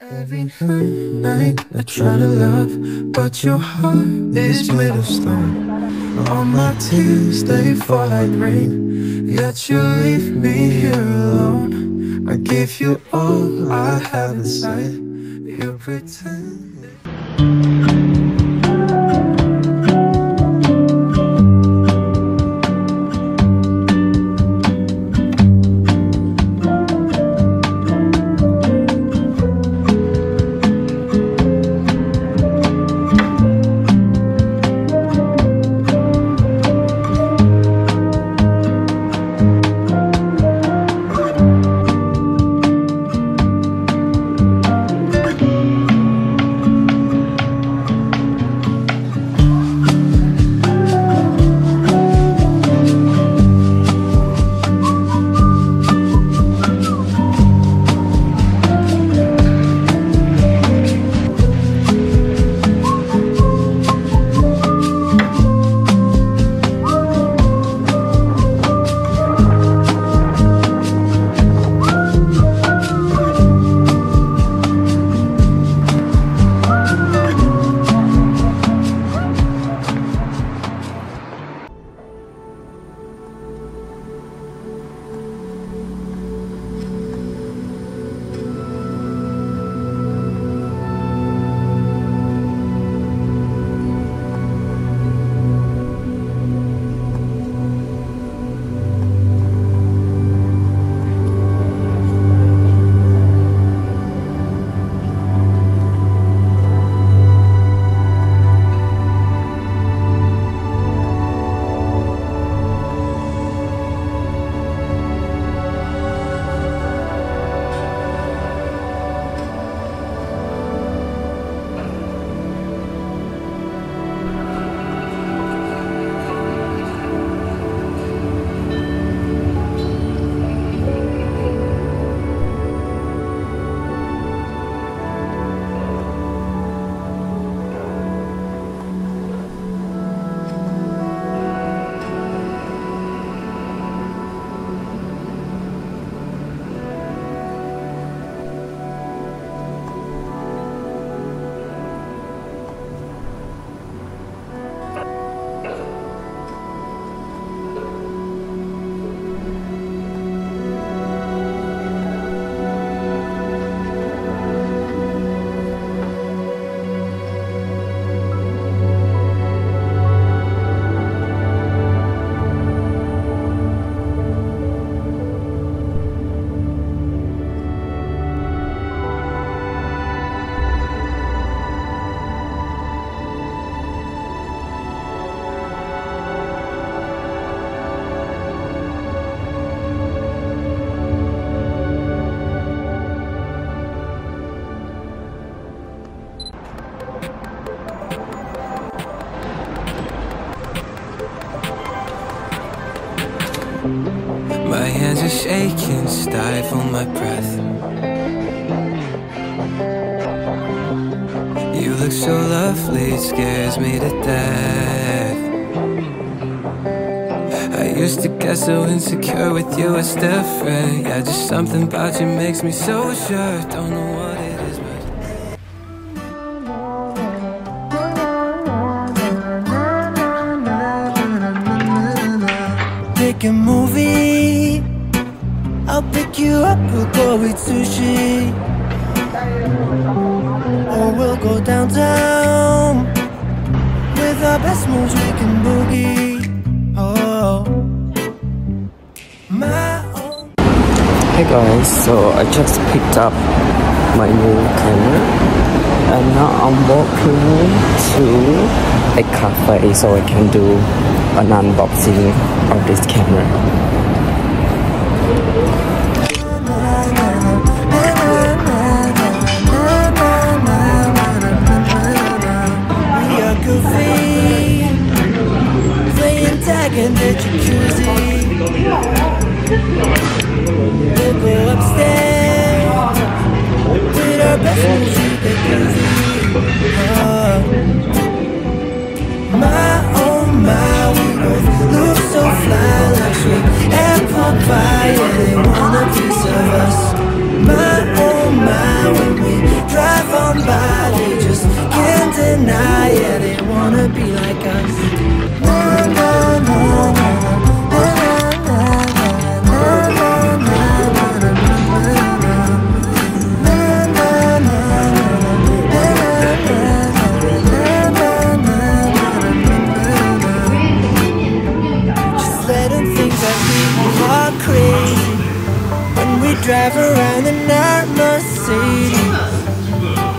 Every night I try to love, but your heart is made of stone. All my tears they fall like rain, yet you leave me here alone. I give you all I have inside, you pretend. Shaking, stifle my breath. You look so lovely, it scares me to death. I used to get so insecure with you, it's different. Yeah, just something about you makes me so sure. Don't know what it is, but. Pick a movie. I'll you up. We'll go eat sushi. Or we'll go downtown. With our best moves, we can boogie. Oh. Hey guys, so I just picked up my new camera and now I'm walking to a cafe so I can do an unboxing of this camera. back in the jacuzzi. We'll go upstairs with our best music oh. My oh my, we both look so fly like sweet apple pie. Yeah, they want a piece of us. My oh my, when we drive on by, they just can't deny. Yeah, they wanna be like us. free When we drive around in our Mercedes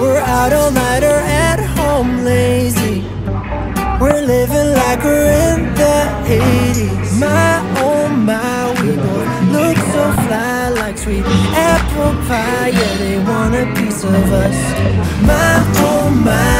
We're out all night or at home lazy. We're living like we're in the 80s My oh my, we both look so fly Like sweet apple pie, yeah they want a piece of us. My oh my.